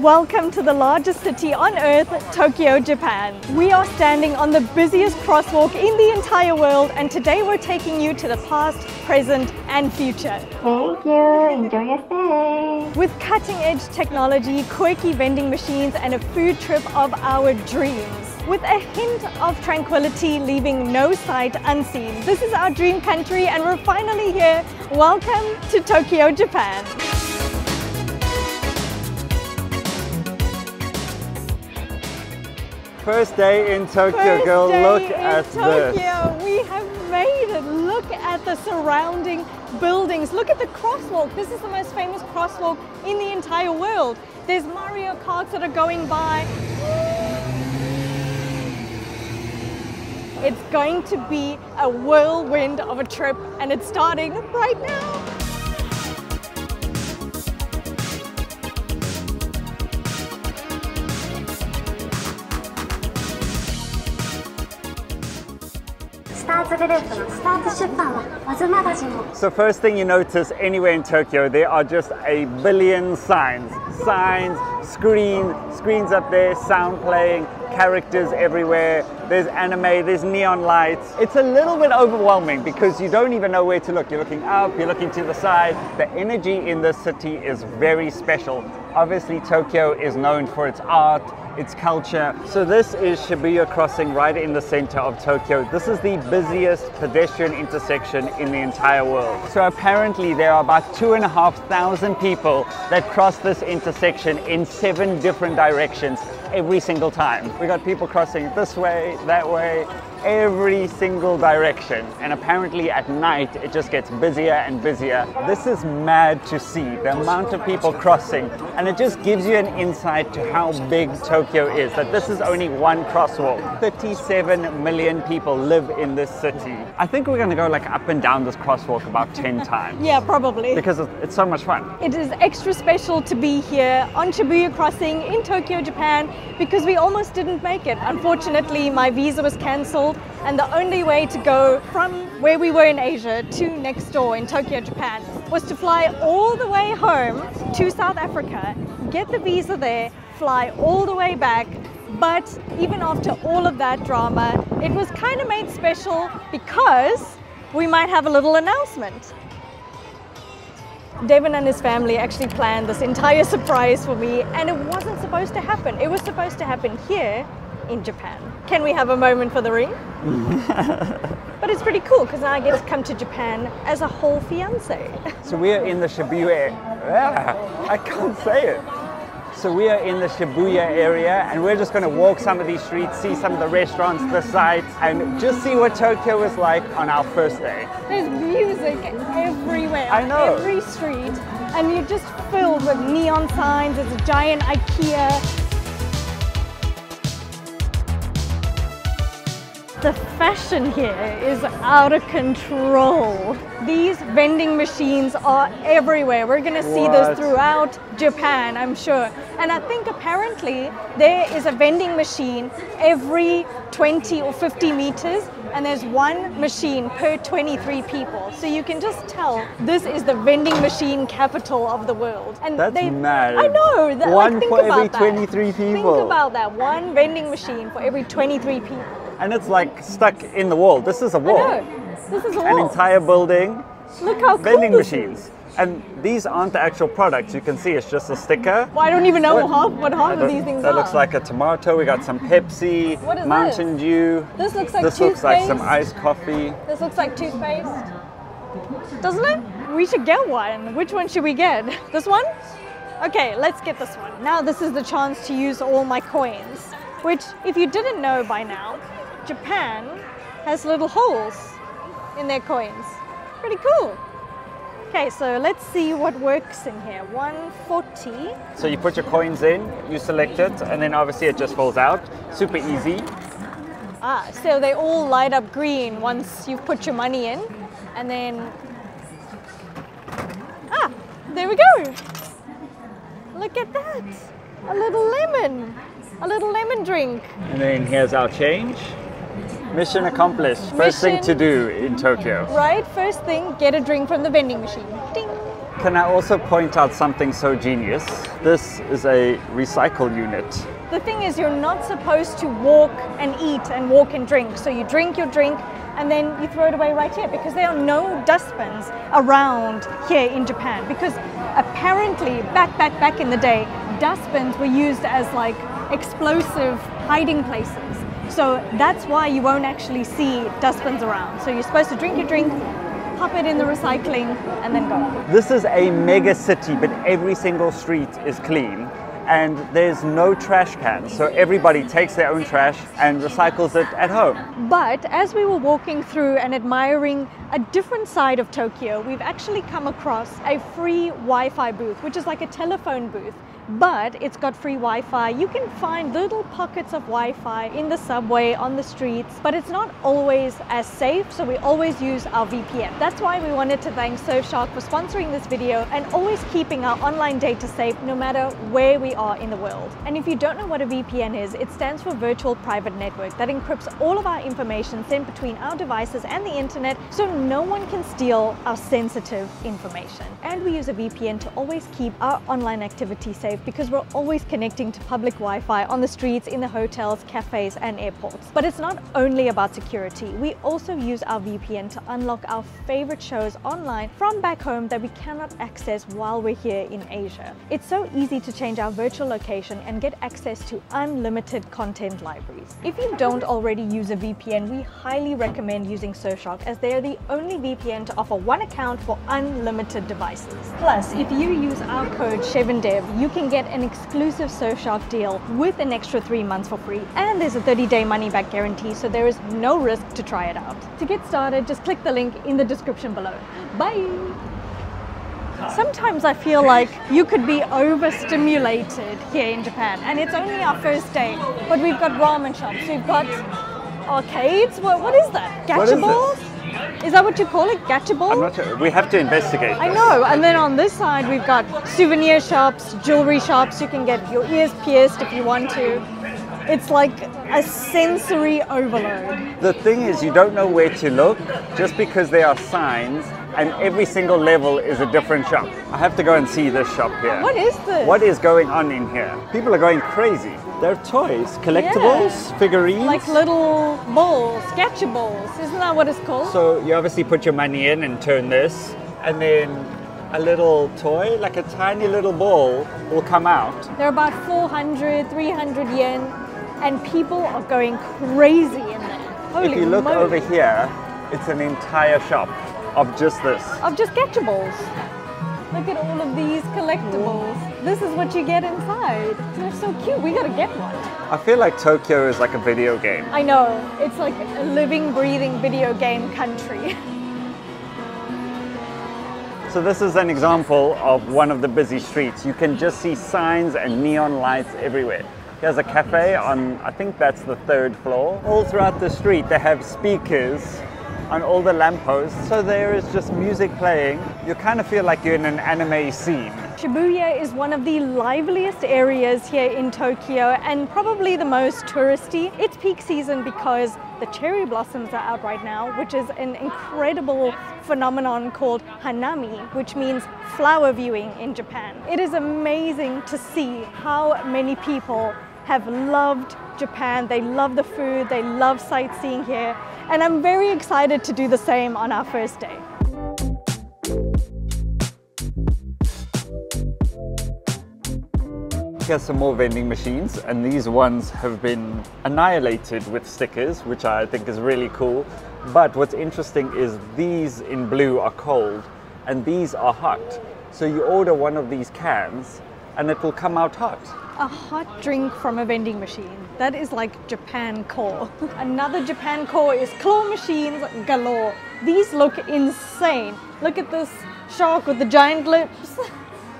Welcome to the largest city on earth, Tokyo, Japan. We are standing on the busiest crosswalk in the entire world and today we're taking you to the past, present and future. Thank you. Enjoy your stay. With cutting edge technology, quirky vending machines and a food trip of our dreams. With a hint of tranquility leaving no sight unseen. This is our dream country and we're finally here. Welcome to Tokyo, Japan. First day in Tokyo, First girl. Look at Tokyo. this. We have made it. Look at the surrounding buildings. Look at the crosswalk. This is the most famous crosswalk in the entire world. There's Mario Karts that are going by. It's going to be a whirlwind of a trip and it's starting right now. So first thing you notice anywhere in Tokyo, there are just a billion signs. Signs, screen, screens up there, sound playing, characters everywhere. There's anime, there's neon lights. It's a little bit overwhelming because you don't even know where to look. You're looking up, you're looking to the side. The energy in this city is very special. Obviously, Tokyo is known for its art, its culture. So this is Shibuya Crossing right in the center of Tokyo. This is the busiest pedestrian intersection in the entire world. So apparently there are about two and a half thousand people that cross this intersection in seven different directions every single time. We got people crossing this way, that way, every single direction. And apparently at night it just gets busier and busier. This is mad to see the amount of people crossing. And it just gives you an insight to how big Tokyo is. That this is only one crosswalk. 37 million people live in this city. I think we're gonna go like up and down this crosswalk about 10 times. Yeah, probably. Because it's so much fun. It is extra special to be here on Shibuya Crossing in Tokyo, Japan, because we almost didn't make it. Unfortunately, my visa was cancelled, and the only way to go from where we were in Asia to next door in Tokyo, Japan, was to fly all the way home to South Africa, get the visa there, fly all the way back. But even after all of that drama, it was kind of made special because we might have a little announcement. Devin and his family actually planned this entire surprise for me, and it wasn't supposed to happen. It was supposed to happen here in Japan. Can we have a moment for the ring? but it's pretty cool because now I get to come to Japan as a whole fiance. So we are in the Shibuya. Ah, I can't say it. So we are in the Shibuya area and we're just going to walk some of these streets, see some of the restaurants, the sights, and just see what Tokyo is like on our first day. There's music everywhere, I know. every street, and you're just filled with neon signs. There's a giant IKEA. The fashion here is out of control. These vending machines are everywhere. We're gonna see What? this throughout Japan, I'm sure. And I think apparently there is a vending machine every 20 or 50 meters, and there's one machine per 23 people. So you can just tell this is the vending machine capital of the world. And That's they, mad. I know. That, One like, for about every that. 23 Think about that. One vending machine for every 23 people. And it's like stuck in the wall. This is a wall. know. This is a wall. An entire building, Look how cool vending this machines. Is. And these aren't the actual products. You can see it's just a sticker. Well, I don't even know What? half what half of these things that are. looks like a tomato. We got some Pepsi, What is Mountain Dew. This looks like This looks like some iced coffee. This looks like toothpaste. Doesn't it? We should get one. Which one should we get? This one? Okay, let's get this one. Now this is the chance to use all my coins, which if you didn't know by now, Japan has little holes in their coins. Pretty cool. Okay, so let's see what works in here. 140. So you put your coins in, you select it, and then obviously it just falls out. Super easy. Ah, so they all light up green once you've put your money in. And then. Ah, there we go. Look at that. A little lemon. A little lemon drink. And then here's our change. Mission accomplished. First thing to do in Tokyo. Right? First thing, get a drink from the vending machine. Ding. Can I also point out something so genius? This is a recycle unit. The thing is, you're not supposed to walk and eat and walk and drink. So you drink your drink and then you throw it away right here because there are no dustbins around here in Japan. Because apparently, back, back, back in the day, dustbins were used as like explosive hiding places. So that's why you won't actually see dustbins around. So you're supposed to drink your drink, pop it in the recycling, and then go. This is a mega city, but every single street is clean and there's no trash cans. So everybody takes their own trash and recycles it at home. But as we were walking through and admiring a different side of Tokyo, we've actually come across a free Wi Fi booth, which is like a telephone booth but it's got free Wi-Fi. You can find little pockets of Wi-Fi in the subway, on the streets, but it's not always as safe, so we always use our VPN. That's why we wanted to thank Surfshark for sponsoring this video and always keeping our online data safe no matter where we are in the world. And if you don't know what a VPN is, it stands for Virtual Private Network that encrypts all of our information sent between our devices and the internet so no one can steal our sensitive information. And we use a VPN to always keep our online activity safe because we're always connecting to public Wi-Fi on the streets, in the hotels, cafes and airports. But it's not only about security. We also use our VPN to unlock our favorite shows online from back home that we cannot access while we're here in Asia. It's so easy to change our virtual location and get access to unlimited content libraries. If you don't already use a VPN, we highly recommend using Surfshark as they are the only VPN to offer one account for unlimited devices. Plus, if you use our code SHEVANDDEV, you can get an exclusive Surfshark deal with an extra three months for free. And there's a 30 day money back guarantee, so there is no risk to try it out. To get started, just click the link in the description below. Bye! Sometimes I feel like you could be overstimulated here in Japan, and it's only our first day, but we've got ramen shops, we've got arcades. What, what is that? Gachables? this? Is that what you call it? Gachable? I'm not sure. We have to investigate. I know. And then on this side, we've got souvenir shops, jewelry shops. You can get your ears pierced if you want to. It's like a sensory overload. The thing is, you don't know where to look just because there are signs, and every single level is a different shop. I have to go and see this shop here. What is this? What is going on in here? People are going crazy. They're toys, collectibles, Yeah. figurines. Like little balls, sketchables. Isn't that what it's called? So you obviously put your money in and turn this, and then a little toy, like a tiny little ball, will come out. They're about 400, 300 yen, and people are going crazy in there. Holy if you look moly. over here, it's an entire shop of just this. Of just sketchables. Look at all of these collectibles. This is what you get inside. They're so cute. We gotta get one. I feel like Tokyo is like a video game. I know. It's like a living, breathing video game country. So this is an example of one of the busy streets. You can just see signs and neon lights everywhere. There's a cafe on, I think that's the third floor. All throughout the street, they have speakers on all the lampposts. So there is just music playing. You kind of feel like you're in an anime scene. Shibuya is one of the liveliest areas here in Tokyo and probably the most touristy. It's peak season because the cherry blossoms are out right now, which is an incredible phenomenon called hanami, which means flower viewing in Japan. It is amazing to see how many people have loved Japan. They love the food, they love sightseeing here, and I'm very excited to do the same on our first day. Here's some more vending machines, and these ones have been annihilated with stickers, which I think is really cool. But what's interesting is these in blue are cold, and these are hot. So you order one of these cans, and it will come out hot. A hot drink from a vending machine. That is like Japan core. Another Japan core is claw machines galore. These look insane. Look at this shark with the giant lips.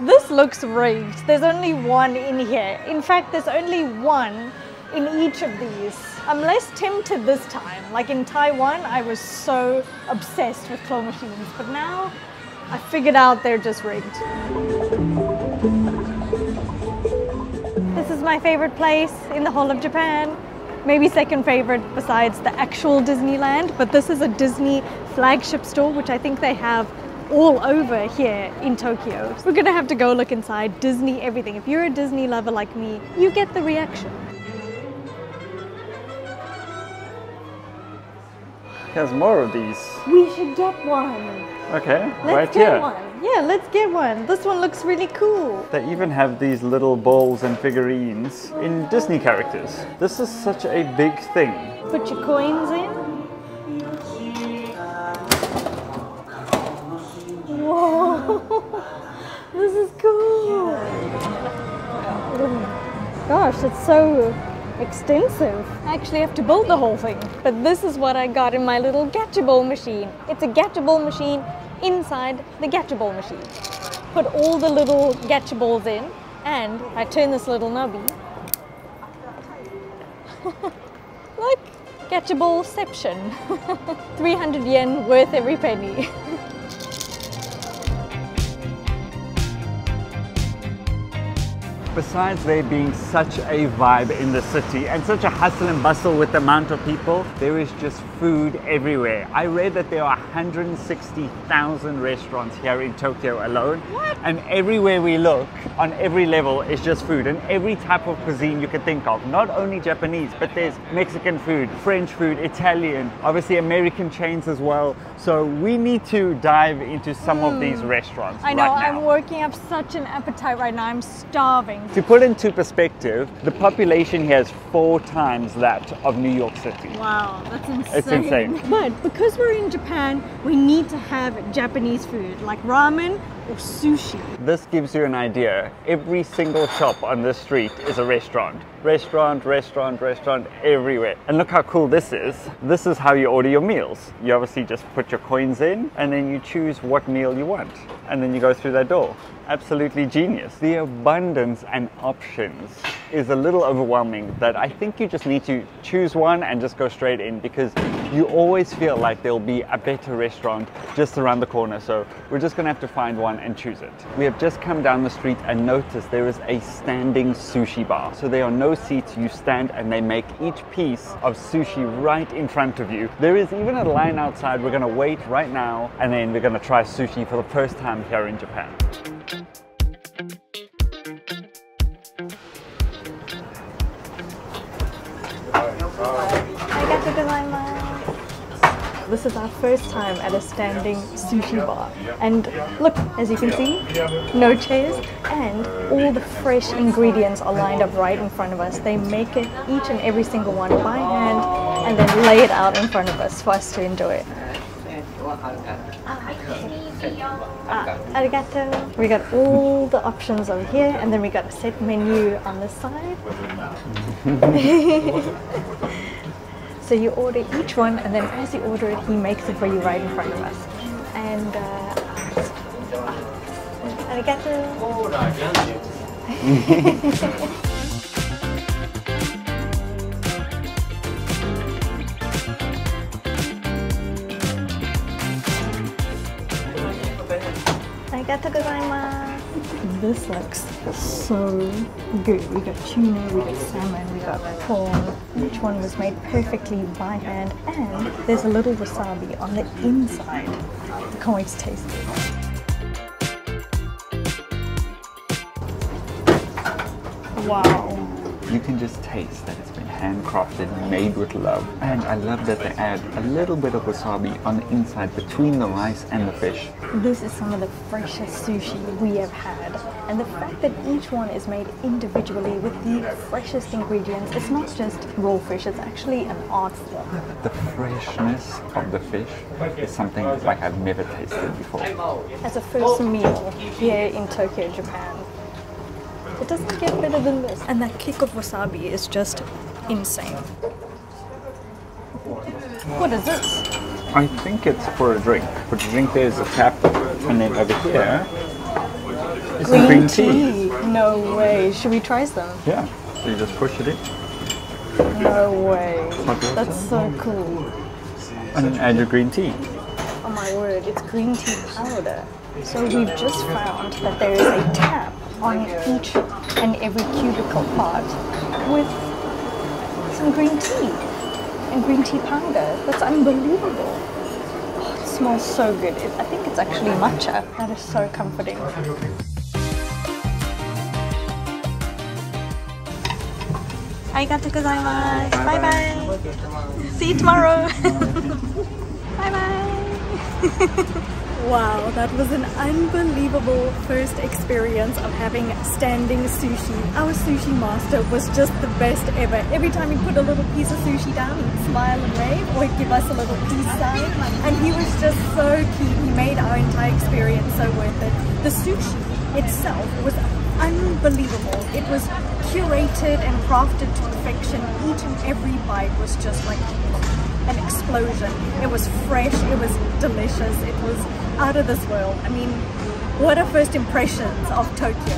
This looks rigged. There's only one in here. In fact, there's only one in each of these. I'm less tempted this time. Like in Taiwan, I was so obsessed with claw machines, but now I figured out they're just rigged. Is my favorite place in the whole of Japan. Maybe second favorite besides the actual Disneyland, but this is a Disney flagship store, which I think they have all over here in Tokyo. We're gonna have to go look inside Disney, everything. If you're a Disney lover like me, you get the reaction. There's more of these. We should get one. Okay, Let's right get here. one. Yeah, let's get one. This one looks really cool. They even have these little balls and figurines in Disney characters. This is such a big thing. Put your coins in. Whoa, this is cool. Oh gosh, it's so extensive. I actually have to build the whole thing. But this is what I got in my little Gatchable machine. It's a Gatchable machine inside the Gatchable machine. Put all the little Gatchables in and I turn this little knobby. Look, Gatchableception. 300 yen worth every penny. Besides there being such a vibe in the city and such a hustle and bustle with the amount of people, there is just food everywhere. I read that there are 160,000 restaurants here in Tokyo alone. What? And everywhere we look, on every level, is just food and every type of cuisine you can think of. Not only Japanese, but there's Mexican food, French food, Italian, obviously American chains as well. So we need to dive into some of these restaurants. Hmm. I know, right. I'm working up such an appetite right now. I'm starving. To put into perspective, the population here is four times that of New York City. Wow, that's insane. It's insane. But because we're in Japan, we need to have Japanese food like ramen or sushi. This gives you an idea. Every single shop on this street is a restaurant. Restaurant, restaurant, restaurant, everywhere. And look how cool this is. This is how you order your meals. You obviously just put your coins in and then you choose what meal you want. And then you go through that door. Absolutely genius. The abundance and options is a little overwhelming that I think you just need to choose one and just go straight in because you always feel like there'll be a better restaurant just around the corner. So we're just gonna have to find one and choose it. We have just come down the street and noticed there is a standing sushi bar. So there are no seats, you stand and they make each piece of sushi right in front of you. There is even a line outside. We're gonna wait right now and then we're gonna try sushi for the first time here in Japan. This is our first time at a standing sushi bar. And look, as you can see, no chairs and all the fresh ingredients are lined up right in front of us. They make it each and every single one by hand and then lay it out in front of us for us to enjoy. Ah, arigato. We got all the options over here and then we got a set menu on the side. So you order each one, and then as you order it, he makes it for you right in front of us. And uh, arigato. looks so good. We got tuna, we got salmon, we got prawn. Each one was made perfectly by hand, and there's a little wasabi on the inside. Can't wait to taste it. Wow. You can just taste that handcrafted, made with love. And I love that they add a little bit of wasabi on the inside between the rice and the fish. This is some of the freshest sushi we have had. And the fact that each one is made individually with the freshest ingredients, it's not just raw fish, it's actually an art form. The freshness of the fish is something like I've never tasted before. As a first meal here in Tokyo, Japan, it doesn't get better than this. And that kick of wasabi is just insane. What is this? I think it's for a drink. For the drink there's a tap and then over here is some green tea. No way. Should we try some? Yeah. So you just push it in No way. That's so cool. and add your green tea. Oh my word, it's green tea powder. So we've just found that there is a tap on each and every cubicle part with some green tea and green tea powder. That's unbelievable. Oh, it's smells so good. It, I think it's actually matcha. That is so comforting. Arigatou gozaimasu. Bye bye. See you tomorrow. bye bye. Wow, that was an unbelievable first experience of having standing sushi. Our sushi master was just the best ever. Every time he put a little piece of sushi down, he'd smile and wave or he'd give us a little peace sign. And he was just so keen. He made our entire experience so worth it. The sushi itself was unbelievable. It was curated and crafted to perfection. Each and every bite was just like an explosion. It was fresh, it was delicious, it was out of this world. I mean, what are first impressions of Tokyo?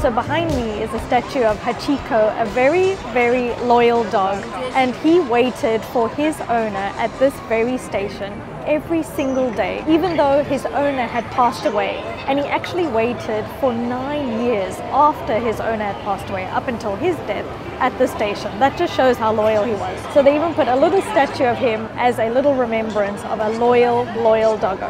So behind me is a statue of Hachiko, a very, very loyal dog. And he waited for his owner at this very station every single day, even though his owner had passed away. And he actually waited for nine years after his owner had passed away, up until his death at the station. That just shows how loyal he was. So they even put a little statue of him as a little remembrance of a loyal, loyal doggo.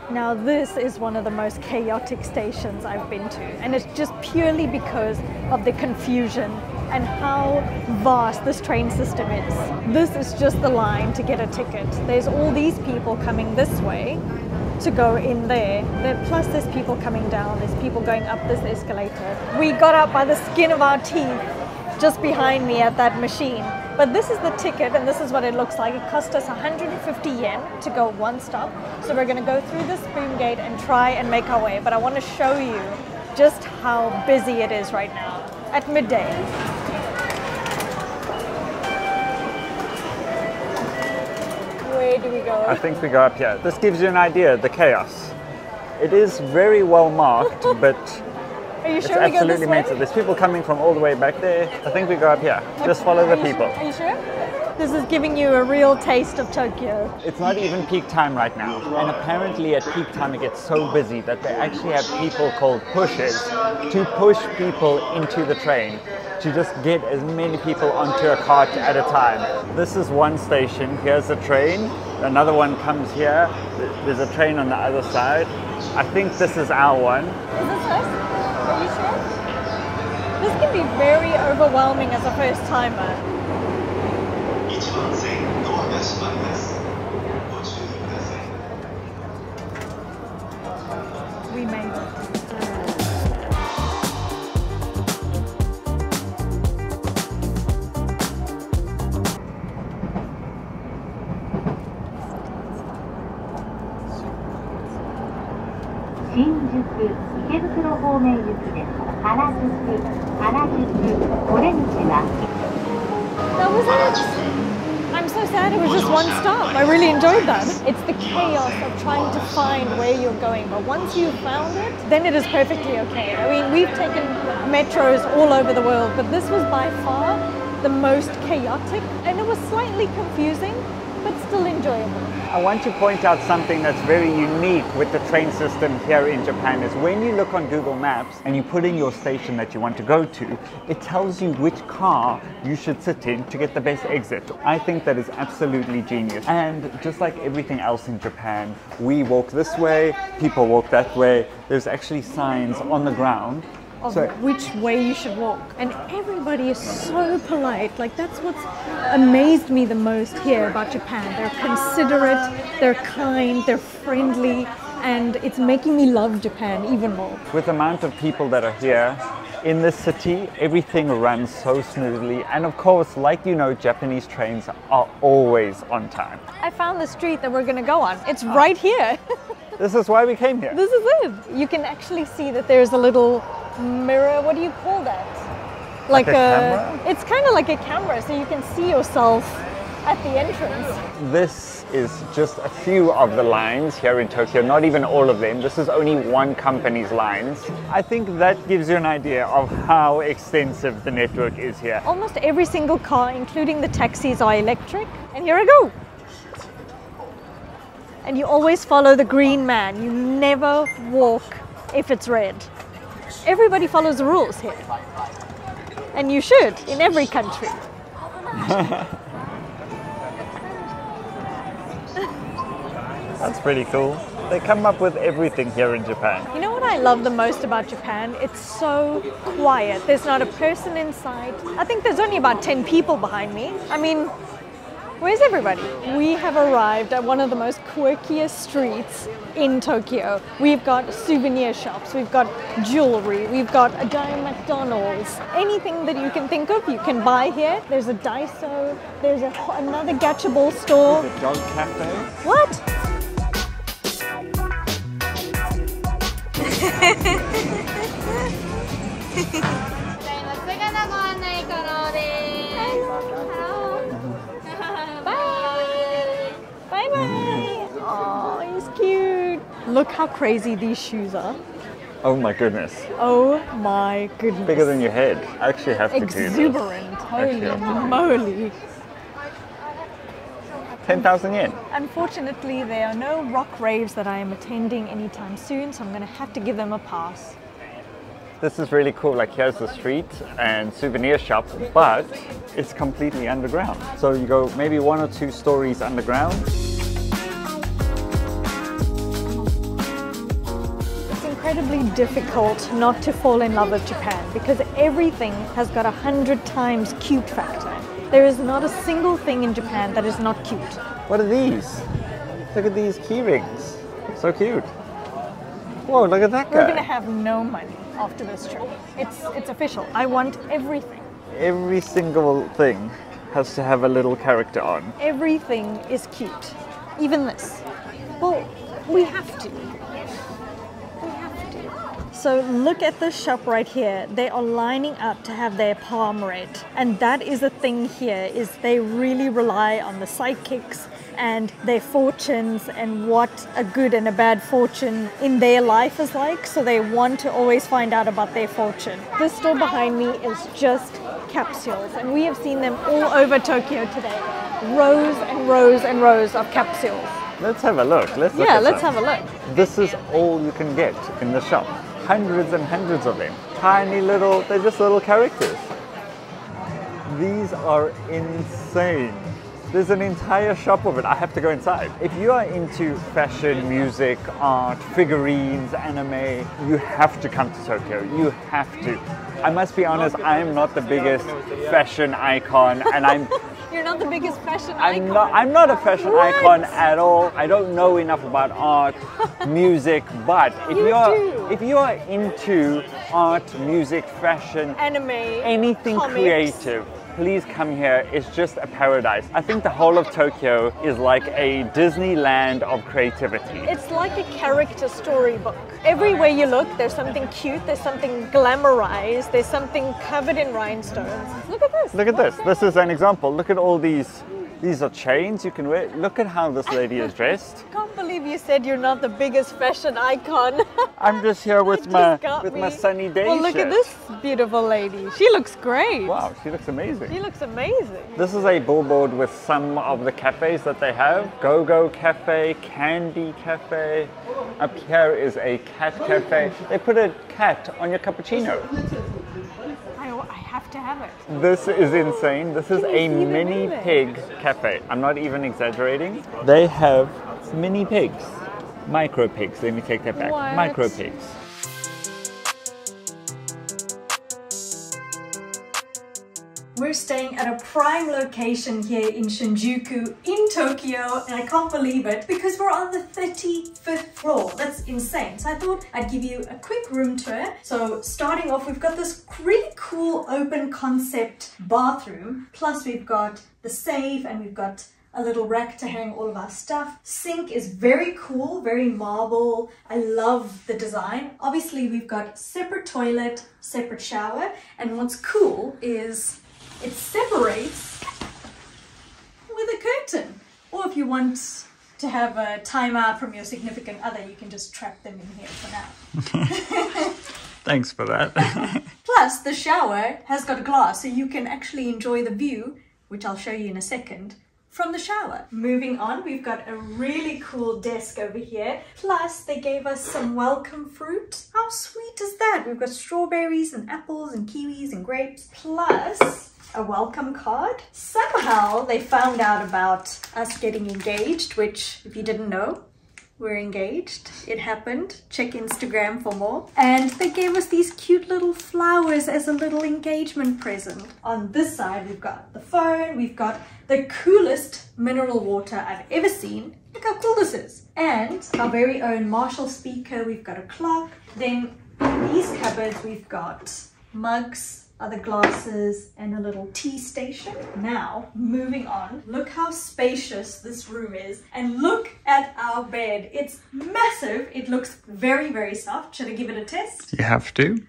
now this is one of the most chaotic stations I've been to. And it's just purely because of the confusion and how vast this train system is. This is just the line to get a ticket. There's all these people coming this way to go in there. there. Plus there's people coming down, there's people going up this escalator. We got up by the skin of our teeth just behind me at that machine. But this is the ticket and this is what it looks like. It cost us 150 yen to go one stop. So we're gonna go through this boom gate and try and make our way. But I wanna show you just how busy it is right now at midday. Where do we go? I think we go up here. This gives you an idea, the chaos. It is very well marked, but Are you it's sure we absolutely this way? mental. There's people coming from all the way back there. I think we go up here. Just follow the Are you people. Sure? Are you sure? This is giving you a real taste of Tokyo. It's not even peak time right now. And apparently at peak time it gets so busy that they actually have people called pushers to push people into the train to just get as many people onto a cart at a time. This is one station. Here's a train another one comes here. There's a train on the other side. I think this is our one. Is this us? Are you sure? This can be very overwhelming as a first timer. We made it. 方面行きです原宿原宿オレンジは That was it. I'm so sad it was just one stop. I really enjoyed that. It's the chaos of trying to find where you're going, but once you've found it, then it is perfectly okay. I mean, we've taken metros all over the world, but this was by far the most chaotic and it was slightly confusing, but still enjoyable. I want to point out something that's very unique with the train system here in Japan is when you look on Google Maps and you put in your station that you want to go to, it tells you which car you should sit in to get the best exit. I think that is absolutely genius. And just like everything else in Japan, we walk this way, people walk that way. There's actually signs on the ground. Of So which way you should walk. And everybody is so polite. Like that's what's amazed me the most here about Japan. They're considerate, they're kind, they're friendly, and it's making me love Japan even more. with the amount of people that are here in this city, everything runs so smoothly. And of course, like you know, Japanese trains are always on time. I found the street that we're gonna go on. It's right here. This is why we came here. this is it. You can actually see that there's a little mirror. What do you call that? Like a camera? It's kind of like a camera, so you can see yourself at the entrance. This is just a few of the lines here in Tokyo, not even all of them. This is only one company's lines. I think that gives you an idea of how extensive the network is here. Almost every single car, including the taxis, are electric. And here I go. And you always follow the green man. You never walk if it's red. Everybody follows the rules here. And you should in every country. That's pretty cool. They come up with everything here in Japan. You know what I love the most about Japan? It's so quiet. There's not a person in sight. I think there's only about 10 people behind me. I mean, where's everybody? We have arrived at one of the most quirkiest streets in Tokyo. We've got souvenir shops, we've got jewelry, we've got a giant McDonald's. Anything that you can think of, you can buy here. There's a Daiso, there's a, another Gachable store. The dog cafe. What? Look how crazy these shoes are. Oh my goodness. Oh my goodness. Bigger than your head. I actually have to do this. Exuberant. Holy moly. 10,000 yen. Unfortunately, there are no rock raves that I am attending anytime soon, so I'm going to have to give them a pass. This is really cool. Like here's the street and souvenir shop, but it's completely underground. So you go maybe one or two stories underground. Difficult not to fall in love with Japan because everything has got a hundred times cute factor. There is not a single thing in Japan that is not cute. What are these? Look at these key rings. So cute. Whoa, look at that guy. We're gonna have no money after this trip. It's it's official. I want everything. Every single thing has to have a little character on. Everything is cute. Even this. Well, we have to. We have to. So look at this shop right here. They are lining up to have their palm read. And that is the thing here is they really rely on the psychics and their fortunes and what a good and a bad fortune in their life is like. So they want to always find out about their fortune. This store behind me is just capsules and we have seen them all over Tokyo today. Rows and rows and rows of capsules. Let's have a look. Let's look Yeah, let's some. have a look. This is all you can get in the shop. Hundreds and hundreds of them. Tiny little, they're just little characters. These are insane. There's an entire shop of it. I have to go inside. If you are into fashion, music, art, figurines, anime, you have to come to Tokyo. You have to. I must be honest, I am not the biggest fashion icon and I'm You're not the biggest fashion I'm icon. not, I'm not a fashion What? icon at all. I don't know enough about art, music, but if You are do. if you are into art, music, fashion, Anime. anything comics. creative, please come here. It's just a paradise. I think the whole of Tokyo is like a Disneyland of creativity. It's like a character storybook. Everywhere you look, there's something cute, there's something glamorized, there's something covered in rhinestones. Look at this. Look at this. This is an example. Look at all these. These are chains you can wear. Look at how this lady is dressed. I Can't believe you said you're not the biggest fashion icon. I'm just here with Just my with me. my sunny day Well, look at this beautiful lady. She looks great. Wow, she looks amazing. She looks amazing. This is a billboard with some of the cafes that they have. Go Go Cafe, Candy Cafe. Up here is a cat cafe. They put a cat on your cappuccino. I, I have to have it. This is insane. This is a mini name? pig cafe. I'm not even exaggerating. They have mini pigs. Micro pigs. Let me take that back. What? Micro pigs. We're staying at a prime location here in Shinjuku in Tokyo, and I can't believe it because we're on the 35th floor. That's insane. So I thought I'd give you a quick room tour. So starting off, we've got this really cool open concept bathroom. Plus we've got the safe and we've got a little rack to hang all of our stuff. Sink is very cool, very marble. I love the design. Obviously, we've got separate toilet, separate shower, and what's cool is it separates with a curtain. Or if you want to have a timeout from your significant other, you can just trap them in here for now. Thanks for that. Plus, the shower has got glass, so you can actually enjoy the view, which I'll show you in a second, from the shower. Moving on, we've got a really cool desk over here. Plus, they gave us some welcome fruit. How sweet is that? We've got strawberries and apples and kiwis and grapes. Plus, a welcome card. Somehow they found out about us getting engaged, which if you didn't know, we're engaged. It happened. Check Instagram for more. And they gave us these cute little flowers as a little engagement present. On this side, we've got the phone. We've got the coolest mineral water I've ever seen. Look how cool this is. And our very own Marshall speaker. We've got a clock. Then in these cupboards, we've got mugs, other glasses and a little tea station. Now, moving on, look how spacious this room is and look at our bed. It's massive. It looks very, very soft. Should I give it a test? You have to.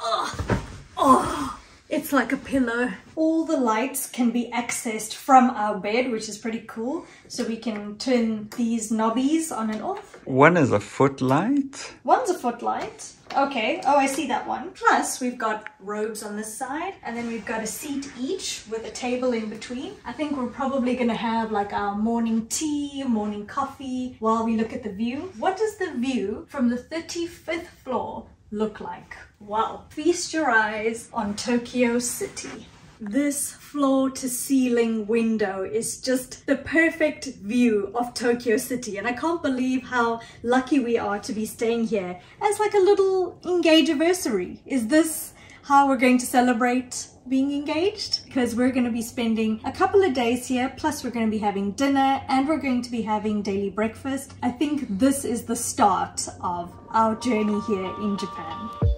Oh, oh. it's like a pillow. All the lights can be accessed from our bed, which is pretty cool. So we can turn these knobbies on and off. One is a footlight. One's a footlight. Okay, oh, I see that one. Plus, we've got robes on this side, and then we've got a seat each with a table in between. I think we're probably gonna have like our morning tea, morning coffee while we look at the view. What does the view from the 35th floor look like? Wow. Feast your eyes on Tokyo City. This floor to ceiling window is just the perfect view of Tokyo City and I can't believe how lucky we are to be staying here as like a little engage anniversary. Is this how we're going to celebrate being engaged because we're going to be spending a couple of days here plus we're going to be having dinner and we're going to be having daily breakfast. I think this is the start of our journey here in Japan.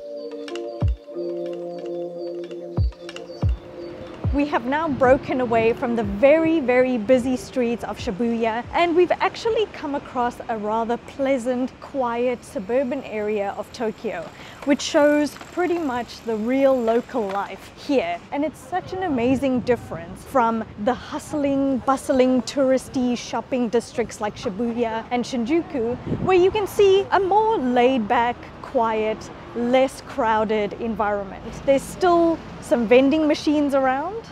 We have now broken away from the very, very busy streets of Shibuya and we've actually come across a rather pleasant, quiet suburban area of Tokyo, which shows pretty much the real local life here. And it's such an amazing difference from the hustling, bustling, touristy shopping districts like Shibuya and Shinjuku, where you can see a more laid back, quiet, less crowded environment. There's still some vending machines around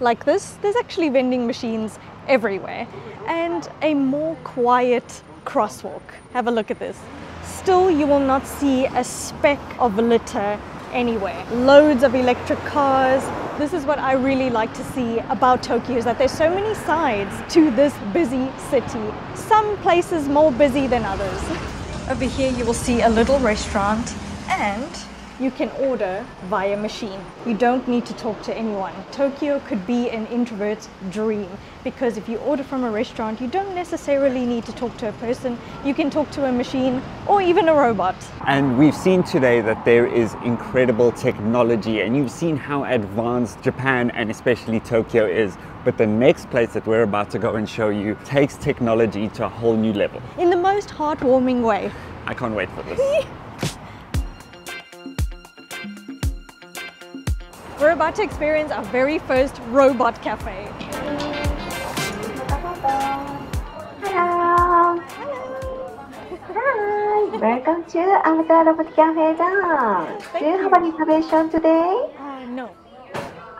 like this. There's actually vending machines everywhere and a more quiet crosswalk. Have a look at this. Still, you will not see a speck of litter anywhere. Loads of electric cars. This is what I really like to see about Tokyo is that there's so many sides to this busy city. Some places more busy than others. Over here you will see a little restaurant and you can order via machine. You don't need to talk to anyone. Tokyo could be an introvert's dream because if you order from a restaurant, you don't necessarily need to talk to a person. You can talk to a machine or even a robot. And we've seen today that there is incredible technology, and you've seen how advanced Japan and especially Tokyo is. But the next place that we're about to go and show you takes technology to a whole new level. In the most heartwarming way. I can't wait for this. We're about to experience our very first robot cafe. Hello. Hi. Welcome to Avatar Robot Cafe DAWN. Do you have any reservation today? Uh, no.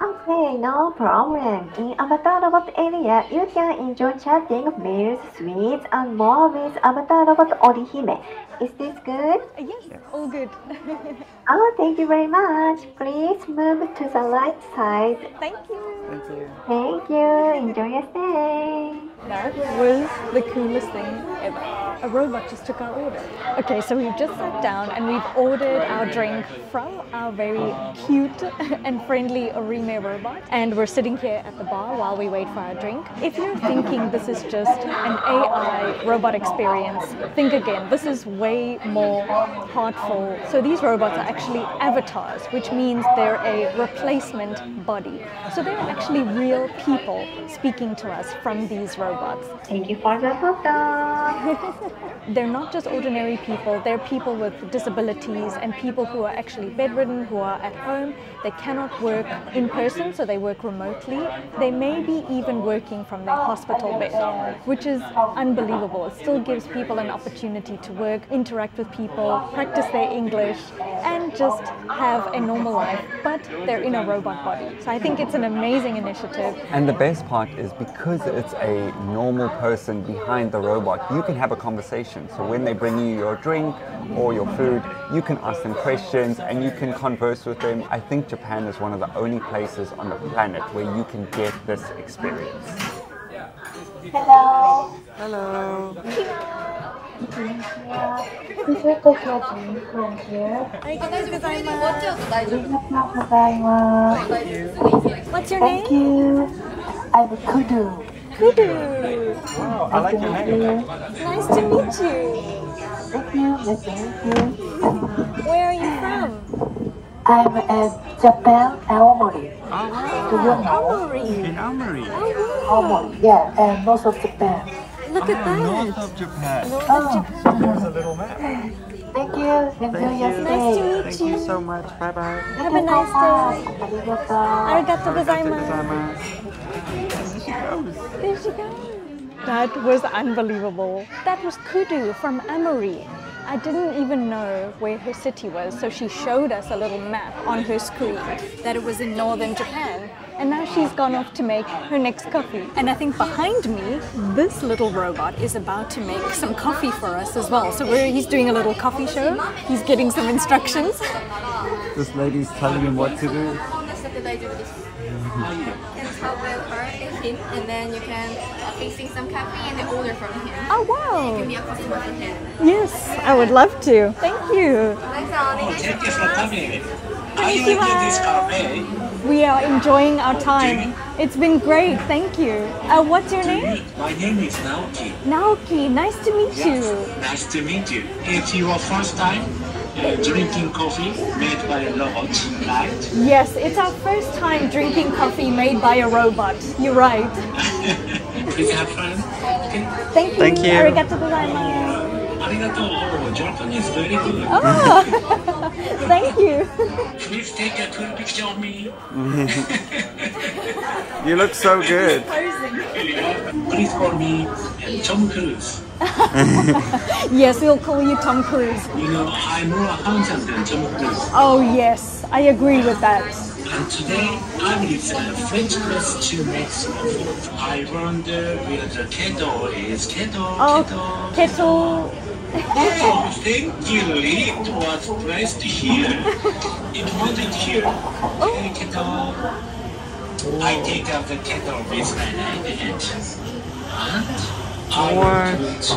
Okay, no problem. In Avatar Robot area, you can enjoy chatting, meals, sweets, and more with Avatar Robot Orihime. Is this good? Uh, yes, all good. Oh, thank you very much. Please move to the right side. Thank you. Thank you. Thank you. Enjoy your stay. That was the coolest thing ever. A robot just took our order. Okay, so we've just sat down and we've ordered our drink from our very cute and friendly Orihime robot. And we're sitting here at the bar while we wait for our drink. If you're thinking this is just an AI robot experience, think again. This is way more heartful. So these robots are actually avatars, which means they're a replacement body. So they're actually real people speaking to us from these robots. Thank you for the photo. they're not just ordinary people, they're people with disabilities and people who are actually bedridden, who are at home. They cannot work in person, so they work remotely. They may be even working from their hospital bed, which is unbelievable. It still gives people an opportunity to work, interact with people, practice their English, and just have a normal life, but they're in a robot body. So I think it's an amazing initiative. And the best part is because it's a normal person behind the robot, you can have a conversation. So when they bring you your drink or your food, you can ask them questions and you can converse with them. I think Japan is one of the only places on the planet where you can get this experience. Hello. Hello. What's your name? Thank you. I'm Kudu. Kudu. Wow, I like your name. Nice to meet you. Thank you, thank you. Where are you from? I'm in Japan, Aomori. Ah, Do you know? Aomori. In Aomori. Oh. Aomori, yeah, and north of Japan. Look at ah, that. North of Japan. North oh. of Japan. Here's a little map. Thank you. Thank, you. Yes, nice to meet you. Thank you so much. Bye bye. Have a nice day. Arigato. Arigato gozaimasu. う。Arigato gozaimasu. There she goes. That was unbelievable. That was Kudu from Aomori. I didn't even know where her city was, so she showed us a little map on her screen that it was in northern Japan. And now she's gone off to make her next coffee. And I think behind me, this little robot is about to make some coffee for us as well. So we're, he's doing a little coffee show. He's getting some instructions. This lady's telling him what to do him, and then you can uh, fixing some coffee and the order from him. Oh wow! And you can be a customer for him. Yes. I would love to. Thank you. Thanks, oh, thank you for coming. We are enjoying our time. It's been great, thank you. Uh, what's your name? My name is Naoki. Naoki, nice to meet yes, you. Nice to meet you. It's your first time drinking coffee made by a robot, right? Yes, it's our first time drinking coffee made by a robot. You're right. Please have fun. Okay. Thank you. Thank you. Arigato gozaimasu. Arigato. Oh, Japanese very good. Oh, thank you. Please take a cool picture of me. You look so good. Please call me uh, Tom Cruise. Yes, we'll call you Tom Cruise. You know, I'm more handsome than Tom Cruise. Oh, yes, I agree with that. And today, I'm use a French press to make. I wonder where the kettle is. Kettle, Oh, kettle. kettle. Oh, thank you. It was placed here. It wasn't here. Okay, kettle. I take out the kettle with my right hand. And I will put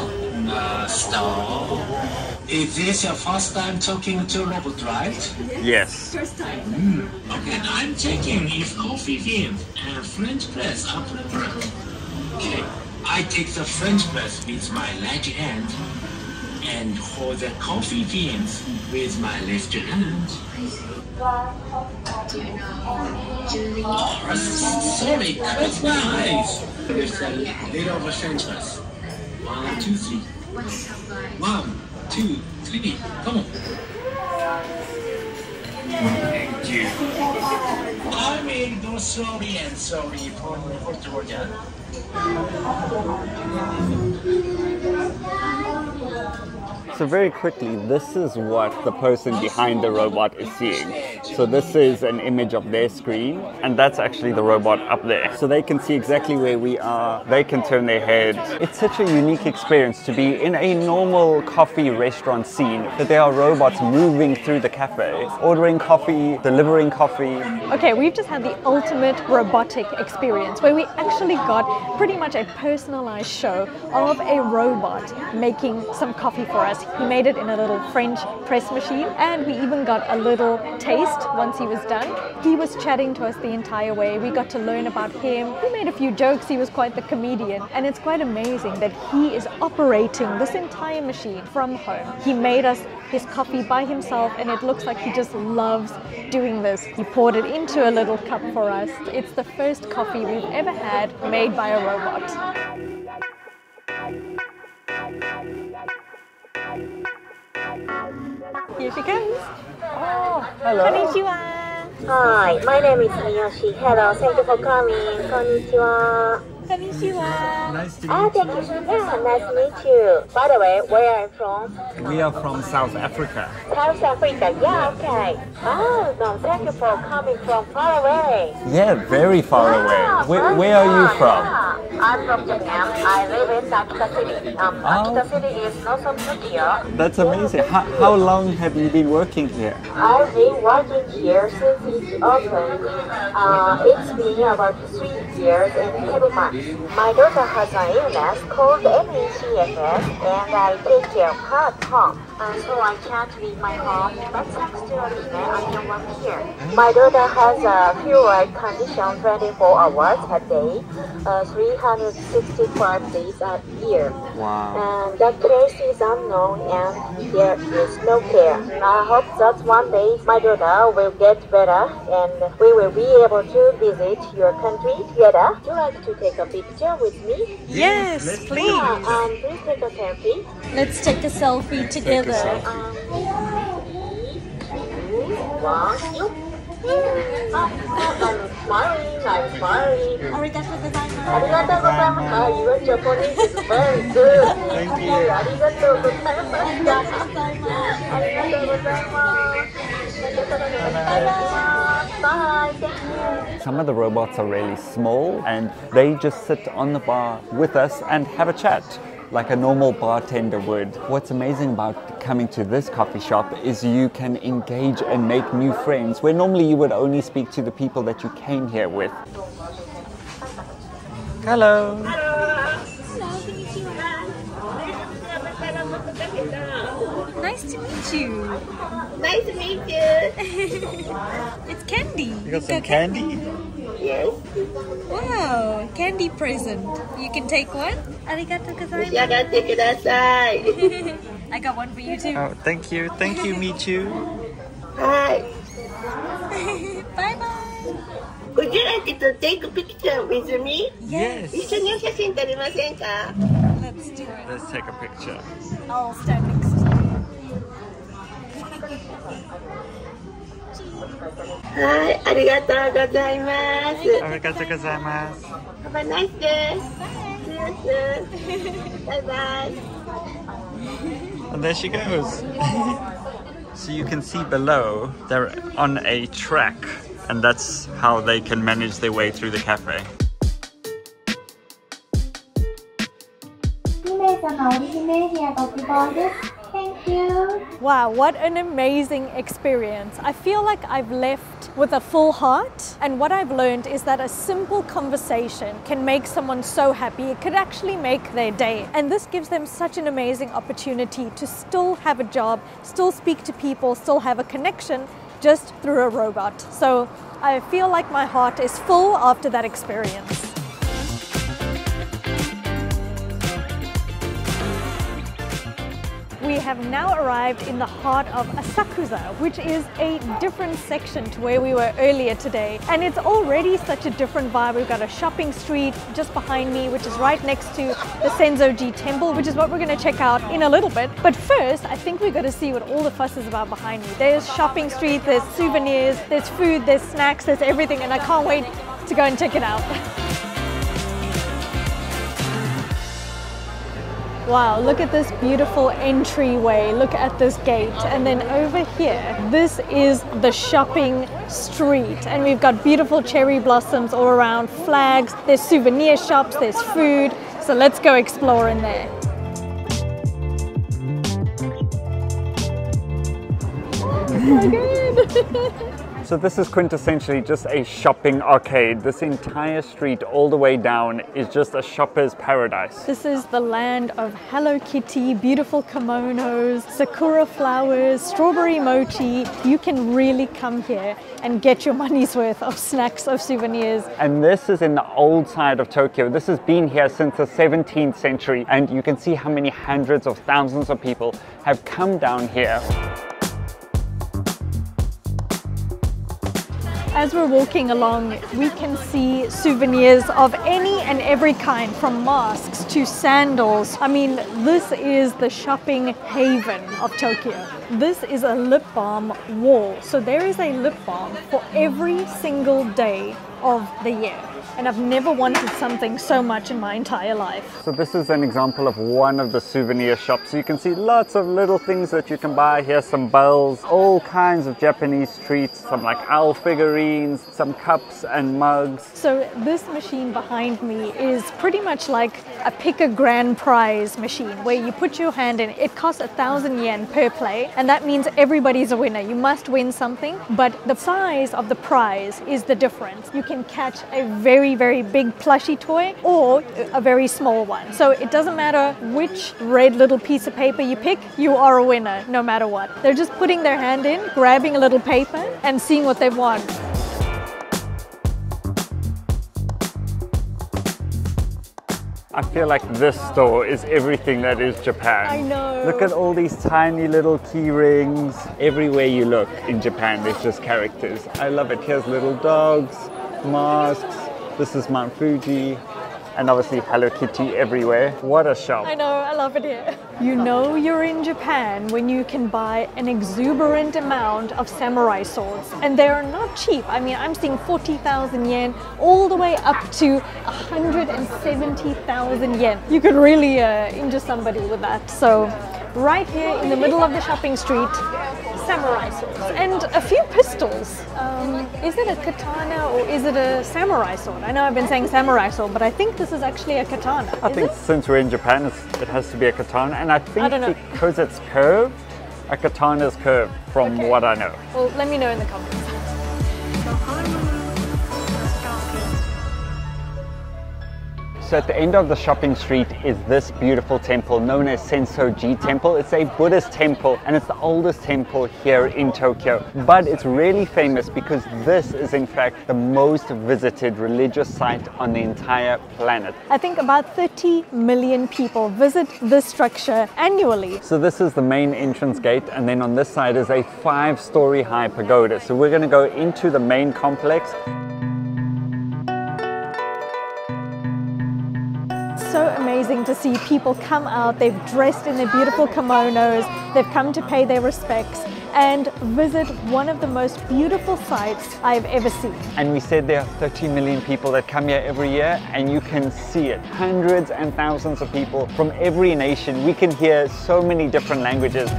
uh, the stove. Is this your first time talking to a robot, right? Yes. First time. Hmm. Okay, I'm checking if coffee beans and French press are prepared. Okay, I take the French press with my right hand and for the coffee beans with my left hand. Sorry, close my eyes. There's a little French press. One, two, three. One, two, three. Come on. Thank you. I made those sorry and sorry for, for Georgia. So very quickly, this is what the person behind the robot is seeing. So this is an image of their screen, and that's actually the robot up there. So they can see exactly where we are. They can turn their head. It's such a unique experience to be in a normal coffee restaurant scene that there are robots moving through the cafe, ordering coffee, delivering coffee. Okay, we've just had the ultimate robotic experience where we actually got pretty much a personalized show of a robot making some coffee for us. He made it in a little French press machine, and we even got a little taste once he was done. He was chatting to us the entire way. We got to learn about him. He made a few jokes, he was quite the comedian, and it's quite amazing that he is operating this entire machine from home. He made us his coffee by himself, and it looks like he just loves doing this. He poured it into a little cup for us. It's the first coffee we've ever had made by a robot. Here she comes. Oh, hello. Konnichiwa. Hi, my name is Miyoshi. Hello, thank you for coming. Konnichiwa. Konnichiwa. Nice to Ah, thank you. Yeah, nice to meet you. By the way, where are you from? We are from South Africa. South Africa. Yeah, okay. Oh, no, thank you for coming from far away. Yeah, very far away. Where, very where are you from? yeah. I'm from Japan. I live in Akita City. Um, Oh. Akita City is north of Tokyo. That's amazing. How, how long have you been working here? I've been working here since it's opened. Uh, it's been about three years and seven months. My daughter has an illness called MECFS and I take care of her at home. And so I can't leave my home, but thanks to Orihime, I can work here. My daughter has a fluoride condition 24 hours a day, uh, 365 days a year. Wow. And the case is unknown and there is no care. I hope that one day my daughter will get better and we will be able to visit your country together. Would you like to take a picture with me? Yes, please. Yeah, um, please take a selfie. Let's take a selfie together. Um, one, two. Ah, I'm smiling, I'm smiling. Arigatou gozaimasu. ありがとうございます。Ah, your Japanese is very good. Thank you. ありがとうございました。ありがとうございます。またそろそろお願いします。Bye. Thank you. Some of the robots are really small and they just sit on the bar with us and have a chat like a normal bartender would. What's amazing about coming to this coffee shop is you can engage and make new friends where normally you would only speak to the people that you came here with. Hello. Nice to meet you. Nice to meet you. it's candy. You got some candy? candy? Yes. Wow, candy present. You can take one. Arigato gozaimasu. Yagate kudasai. I got one for you too. Oh, thank you. Thank you, Michu. Hi. bye bye. Would you like to take a picture with me? Yes. yes. Let's do it. Let's take a picture. I'll stand はい、ありがとうございます。 Arigatou gozaimasu. Have a nice day. See you soon. bye bye. And there she goes. so you can see below, they're on a track, and that's how they can manage their way through the cafe. 2名様おりひめエリアご希望です。 You. Wow, what an amazing experience. I feel like I've left with a full heart. And what I've learned is that a simple conversation can make someone so happy. It could actually make their day. And this gives them such an amazing opportunity to still have a job, still speak to people, still have a connection just through a robot. So I feel like my heart is full after that experience. Have now arrived in the heart of Asakusa, which is a different section to where we were earlier today. And it's already such a different vibe. We've got a shopping street just behind me, which is right next to the Sensoji Temple, which is what we're going to check out in a little bit. But first, I think we've got to see what all the fuss is about behind me. There's shopping street, there's souvenirs, there's food, there's snacks, there's everything, and I can't wait to go and check it out. Wow, look at this beautiful entryway. Look at this gate. And then over here, this is the shopping street. And we've got beautiful cherry blossoms all around, flags, there's souvenir shops, there's food. So let's go explore in there. Oh so good. So this is quintessentially just a shopping arcade. This entire street all the way down is just a shopper's paradise. This is the land of Hello Kitty, beautiful kimonos, sakura flowers, strawberry mochi. You can really come here and get your money's worth of snacks, of souvenirs. And this is in the old side of Tokyo. This has been here since the 17th century and you can see how many hundreds of thousands of people have come down here. As we're walking along, we can see souvenirs of any and every kind, from masks to sandals. I mean, this is the shopping haven of Tokyo. This is a lip balm wall. So there is a lip balm for every single day of the year. And I've never wanted something so much in my entire life. So this is an example of one of the souvenir shops. You can see lots of little things that you can buy. Here's some bells, all kinds of Japanese treats, some like owl figurines, some cups and mugs. So this machine behind me is pretty much like a pick a grand prize machine where you put your hand in. It costs a thousand yen per play, and that means everybody's a winner. You must win something, but the size of the prize is the difference. You can catch a very, very very big plushy toy or a very small one. So it doesn't matter which red little piece of paper you pick, you are a winner no matter what. They're just putting their hand in, grabbing a little paper, and seeing what they've won. I feel like this store is everything that is Japan. I know. Look at all these tiny little key rings. Everywhere you look in Japan, there's just characters. I love it. Here's little dogs, masks. This is Mount Fuji. And obviously Hello Kitty everywhere. What a shop. I know, I love it here. You know you're in Japan when you can buy an exuberant amount of samurai swords. And they are not cheap. I mean, I'm seeing 40,000 yen all the way up to 170,000 yen. You could really uh, injure somebody with that. So, right here in the middle of the shopping street, samurai swords and a few pistols. Um, is it a katana or is it a samurai sword? I know I've been saying samurai sword, but I think this is actually a katana. I Is think it? since we're in Japan, it's, it has to be a katana. And I think know. because it's curved, a katana is curved from Okay. what I know. Well, let me know in the comments. So at the end of the shopping street is this beautiful temple known as Sensoji Temple. It's a Buddhist temple and it's the oldest temple here in Tokyo. But it's really famous because this is in fact the most visited religious site on the entire planet. I think about 30 million people visit this structure annually. So this is the main entrance gate and then on this side is a five story high pagoda. So we're going to go into the main complex. So amazing to see people come out, they've dressed in their beautiful kimonos, they've come to pay their respects and visit one of the most beautiful sites I've ever seen. And we said there are 30 million people that come here every year, and you can see it. Hundreds and thousands of people from every nation. We can hear so many different languages.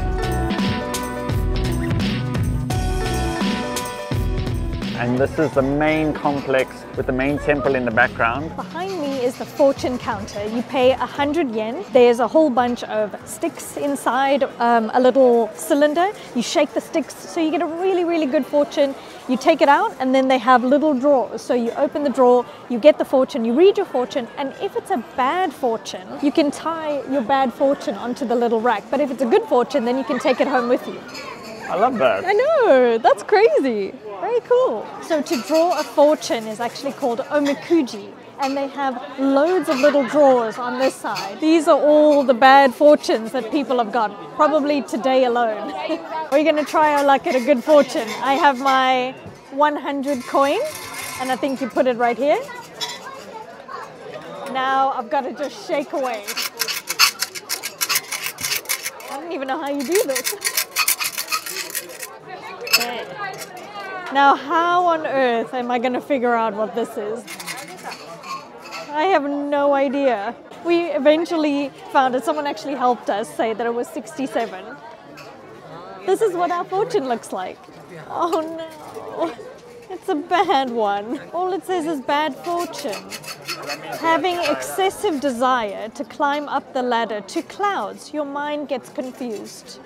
And this is the main complex with the main temple in the background. Behind is the fortune counter. You pay 100 yen. There's a whole bunch of sticks inside um, a little cylinder. You shake the sticks so you get a really, really good fortune. You take it out and then they have little drawers. So you open the drawer, you get the fortune, you read your fortune, and if it's a bad fortune, you can tie your bad fortune onto the little rack. But if it's a good fortune, then you can take it home with you. I love that. I know, that's crazy. Very cool. So to draw a fortune is actually called omikuji. And they have loads of little drawers on this side. These are all the bad fortunes that people have got, probably today alone. We're gonna try our luck at a good fortune. I have my 100 coin, and I think you put it right here. Now I've got to just shake away. I don't even know how you do this. Now, how on earth am I going to figure out what this is? I have no idea. We eventually found it. Someone actually helped us say that it was 67. This is what our fortune looks like. Oh no. It's a bad one. All it says is bad fortune. Having excessive desire to climb up the ladder to clouds, your mind gets confused.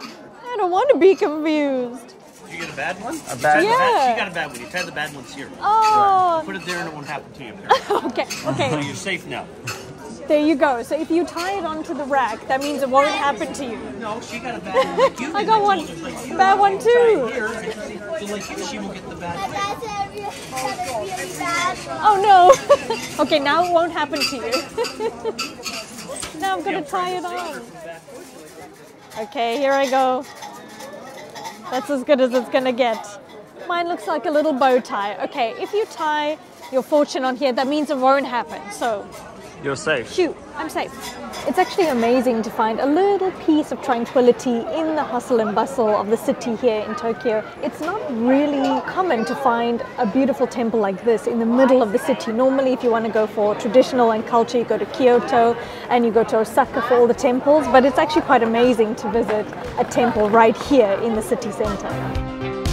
I don't want to be confused. Did you get a bad one? A bad Yeah. She got a bad one. You've had the bad ones here. Oh, Put it there and it won't happen to you. okay, So okay. you're safe now. There you go. So if you tie it onto the rack, that means it won't happen to you. No, she got a bad one like you. I got one like you. bad one too. Here, so like you, she won't get the bad one. Oh no. okay, now it won't happen to you. now I'm gonna tie it on. Okay, here I go. That's as good as it's gonna get. Mine looks like a little bow tie. Okay, if you tie your fortune on here, that means it won't happen. So You're safe. Shoot, I'm safe. It's actually amazing to find a little piece of tranquility in the hustle and bustle of the city here in Tokyo. It's not really common to find a beautiful temple like this in the middle of the city. Normally, if you want to go for traditional and culture, you go to Kyoto and you go to Osaka for all the temples, but it's actually quite amazing to visit a temple right here in the city center.